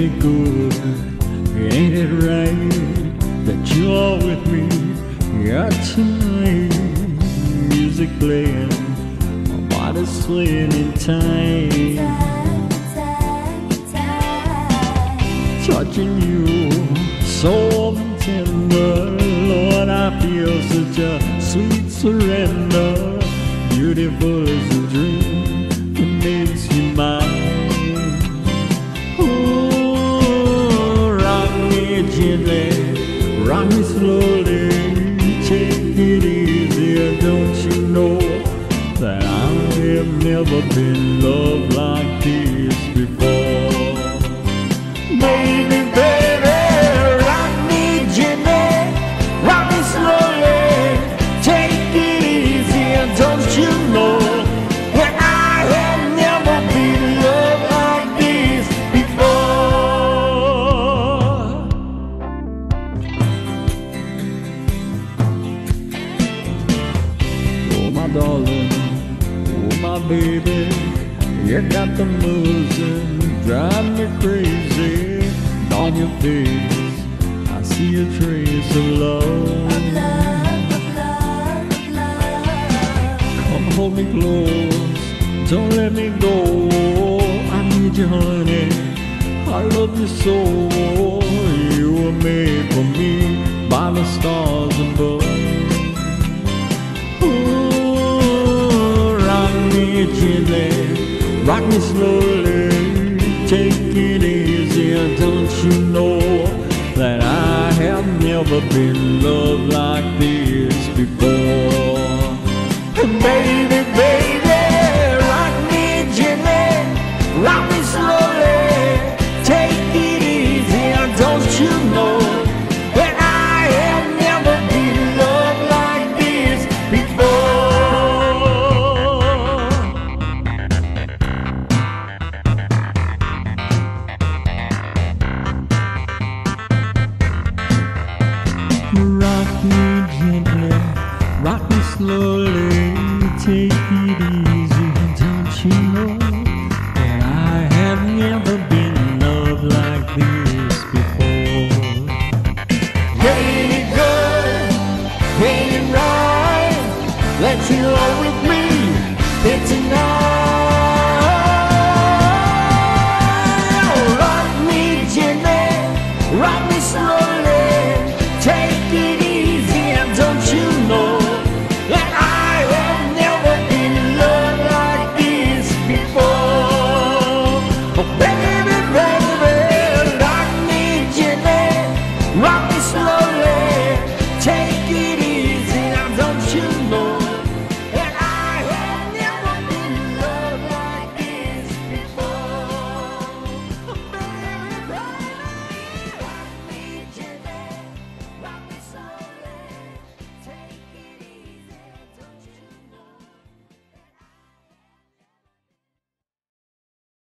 me good. Ain't it right that you're with me? Got tonight, music playing, my body's swaying in time. Touching you so tender, Lord, I feel such a sweet surrender. Beautiful as a dream me slowly, take it easy. Don't you know that I have never been loved like this before? Baby, darling, oh, my baby, you got the moves and drive me crazy. And on your face, I see a trace of love. Come hold me close, don't let me go. I need you, honey. I love you so. You for me Rock me slowly, take it easy, don't you know that I have never been loved like this before? Baby. Rock me gently, rock me slowly, take it easy. Don't you know that I have never been in love like this before? Hey, good? Ain't? Let's heal with me it's tonight. rock me slowly.